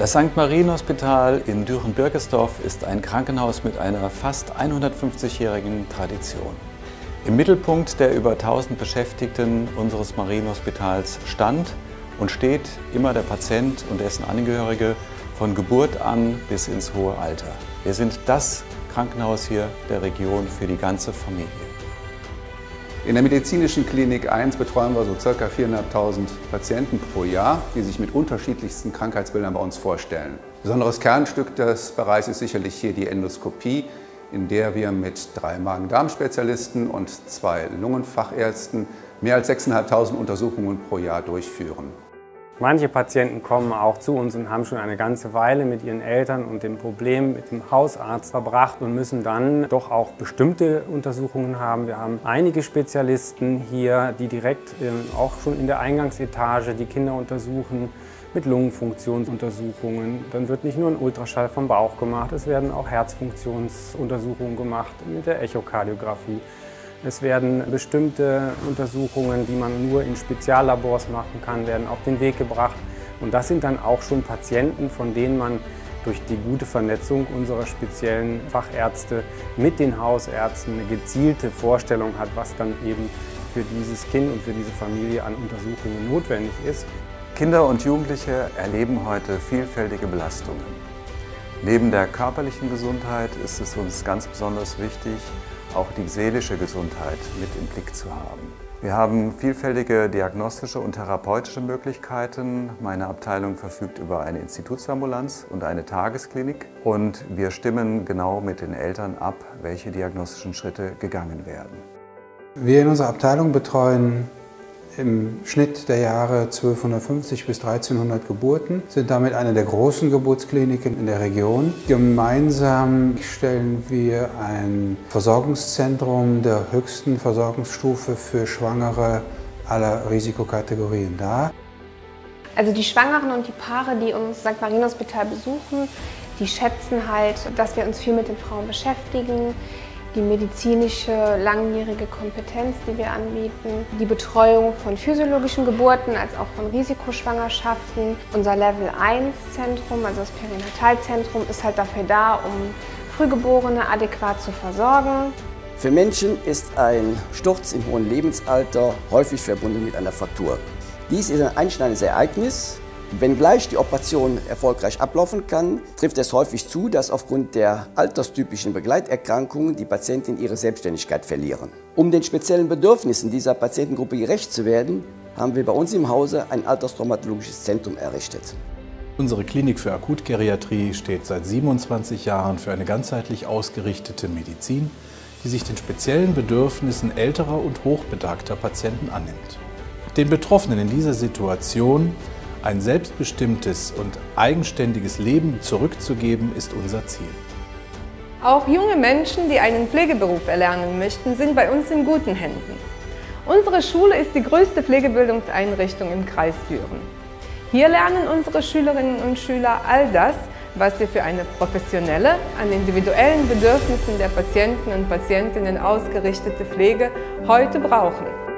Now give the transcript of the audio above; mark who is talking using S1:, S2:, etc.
S1: Das St. Marienhospital in Düren-Birkesdorf ist ein Krankenhaus mit einer fast 150-jährigen Tradition. Im Mittelpunkt der über 1000 Beschäftigten unseres Marienhospitals stand und steht immer der Patient und dessen Angehörige von Geburt an bis ins hohe Alter. Wir sind das Krankenhaus hier der Region für die ganze Familie.
S2: In der medizinischen Klinik 1 betreuen wir so ca. 4.500 Patienten pro Jahr, die sich mit unterschiedlichsten Krankheitsbildern bei uns vorstellen. Besonderes Kernstück des Bereichs ist sicherlich hier die Endoskopie, in der wir mit drei Magen-Darm-Spezialisten und zwei Lungenfachärzten mehr als 6.500 Untersuchungen pro Jahr durchführen.
S3: Manche Patienten kommen auch zu uns und haben schon eine ganze Weile mit ihren Eltern und dem Problem mit dem Hausarzt verbracht und müssen dann doch auch bestimmte Untersuchungen haben. Wir haben einige Spezialisten hier, die direkt ähm, auch schon in der Eingangsetage die Kinder untersuchen mit Lungenfunktionsuntersuchungen. Dann wird nicht nur ein Ultraschall vom Bauch gemacht, es werden auch Herzfunktionsuntersuchungen gemacht mit der Echokardiographie. Es werden bestimmte Untersuchungen, die man nur in Speziallabors machen kann, werden auf den Weg gebracht. Und das sind dann auch schon Patienten, von denen man durch die gute Vernetzung unserer speziellen Fachärzte mit den Hausärzten eine gezielte Vorstellung hat, was dann eben für dieses Kind und für diese Familie an Untersuchungen notwendig ist.
S1: Kinder und Jugendliche erleben heute vielfältige Belastungen. Neben der körperlichen Gesundheit ist es uns ganz besonders wichtig, auch die seelische Gesundheit mit im Blick zu haben. Wir haben vielfältige diagnostische und therapeutische Möglichkeiten. Meine Abteilung verfügt über eine Institutsambulanz und eine Tagesklinik und wir stimmen genau mit den Eltern ab, welche diagnostischen Schritte gegangen werden.
S4: Wir in unserer Abteilung betreuen im Schnitt der Jahre 1250 bis 1300 Geburten, sind damit eine der großen Geburtskliniken in der Region. Gemeinsam stellen wir ein Versorgungszentrum der höchsten Versorgungsstufe für Schwangere aller Risikokategorien dar.
S5: Also die Schwangeren und die Paare, die uns St. Marien Hospital besuchen, die schätzen halt, dass wir uns viel mit den Frauen beschäftigen, die medizinische langjährige Kompetenz, die wir anbieten, die Betreuung von physiologischen Geburten als auch von Risikoschwangerschaften. Unser Level 1 Zentrum, also das Perinatalzentrum, ist halt dafür da, um Frühgeborene adäquat zu versorgen.
S6: Für Menschen ist ein Sturz im hohen Lebensalter häufig verbunden mit einer Fraktur. Dies ist ein einschneidendes Ereignis, Wenngleich die Operation erfolgreich ablaufen kann, trifft es häufig zu, dass aufgrund der alterstypischen Begleiterkrankungen die Patienten ihre Selbstständigkeit verlieren. Um den speziellen Bedürfnissen dieser Patientengruppe gerecht zu werden, haben wir bei uns im Hause ein alterstraumatologisches Zentrum errichtet.
S7: Unsere Klinik für Akutgeriatrie steht seit 27 Jahren für eine ganzheitlich ausgerichtete Medizin, die sich den speziellen Bedürfnissen älterer und hochbetagter Patienten annimmt. Den Betroffenen in dieser Situation ein selbstbestimmtes und eigenständiges Leben zurückzugeben, ist unser Ziel.
S8: Auch junge Menschen, die einen Pflegeberuf erlernen möchten, sind bei uns in guten Händen. Unsere Schule ist die größte Pflegebildungseinrichtung im Kreis Düren. Hier lernen unsere Schülerinnen und Schüler all das, was sie für eine professionelle, an individuellen Bedürfnissen der Patienten und Patientinnen ausgerichtete Pflege heute brauchen.